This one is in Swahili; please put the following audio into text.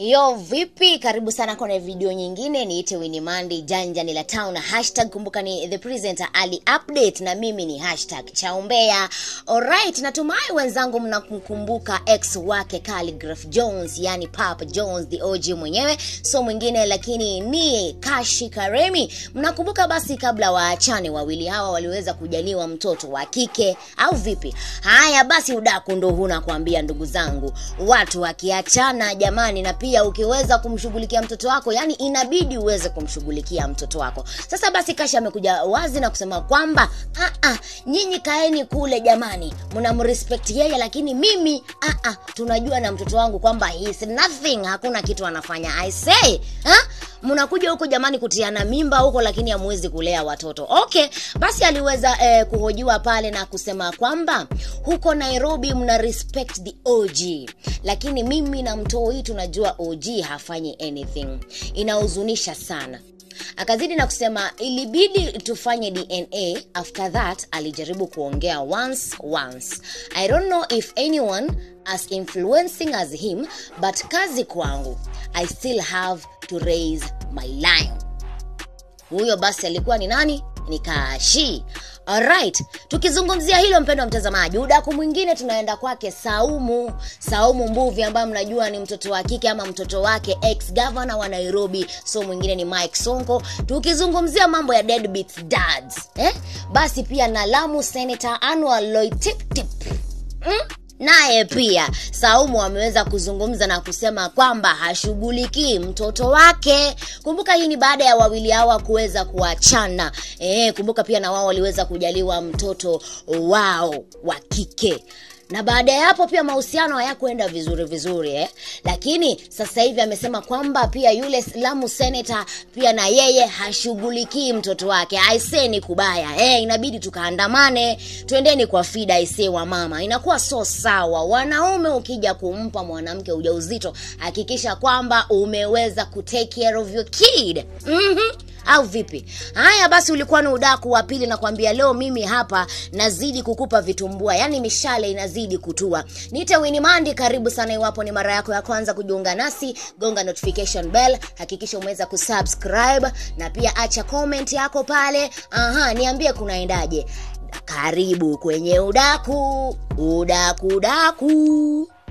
yo vipi? Karibu sana kwenye video nyingine niite winimandi janja ni la town hashtag kumbuka ni the presenter ali update na mimi ni hashtag chaumbea. Alright natumai wenzangu mnakumkumbuka ex wake Khaligraph jones yani papa jones the og mwenyewe so mwingine lakini ni kashi karemi. Mnakumbuka basi kabla waachane wawili hawa waliweza kujaliwa mtoto wa kike au vipi? Haya basi udaku ndo huna kuambia ndugu zangu watu wakiachana jamani na pia ukiweza kumshughulikia mtoto wako yani inabidi uweze kumshughulikia mtoto wako sasa basi kasha amekuja wazi na kusema kwamba "Ah, ah, nyinyi kaeni kule jamani mnamrespect yeye lakini mimi a-a, tunajua na mtoto wangu kwamba he nothing hakuna kitu anafanya i say ha? Mnakuja huko jamani kutiana mimba huko lakini hamwezi kulea watoto. Okay basi aliweza eh, kuhojiwa pale na kusema kwamba huko nairobi mna respect the og lakini mimi na mtoi tunajua og hafanyi anything. Inahuzunisha sana. Akazidi na kusema ilibidi tufanye dna after that alijaribu kuongea once once. I don't know if anyone as influencing as him but kazi kwangu i still have to raise my lion huyo basi alikuwa ni nani? Ni kashi. Alright tukizungumzia hilo mpendo wa mtazamaji udaku mwingine tunaenda kwake saumu. Saumu mbuvi ambaye mnajua ni mtoto wa kike ama mtoto wake ex governor wa nairobi. So mwingine ni mike sonko. Tukizungumzia mambo ya deadbeat dads eh? basi pia na lamu senator annual loitiptip mm? Naye pia saumu ameweza kuzungumza na kusema kwamba hashughulikii mtoto wake. Kumbuka hii ni baada ya wawili hawa kuweza kuachana. E, kumbuka pia na wao waliweza kujaliwa mtoto wao wa kike na baada ya hapo pia mahusiano hayakuenda vizuri vizuri eh? lakini sasa hivi amesema kwamba pia yule lamu senata pia na yeye hashughulikii mtoto wake. Aisee ni kubaya eh, inabidi tukaandamane twendeni kwa fida aisee wa mama. Inakuwa so sawa. Wanaume ukija kumpa mwanamke ujauzito hakikisha kwamba umeweza kutake care of your kid. Mm-hmm au vipi? Haya basi ulikuwa ni udaku wa pili nakwambia leo mimi hapa nazidi kukupa vitumbua. Yani mishale inazidi kutua. Niite winimandi karibu sana iwapo ni mara yako ya kwanza kujiunga nasi. Gonga notification bell hakikisha umeweza kusubscribe na pia acha comment yako pale. Aha niambie kunaendaje. Karibu kwenye udaku. Udaku daku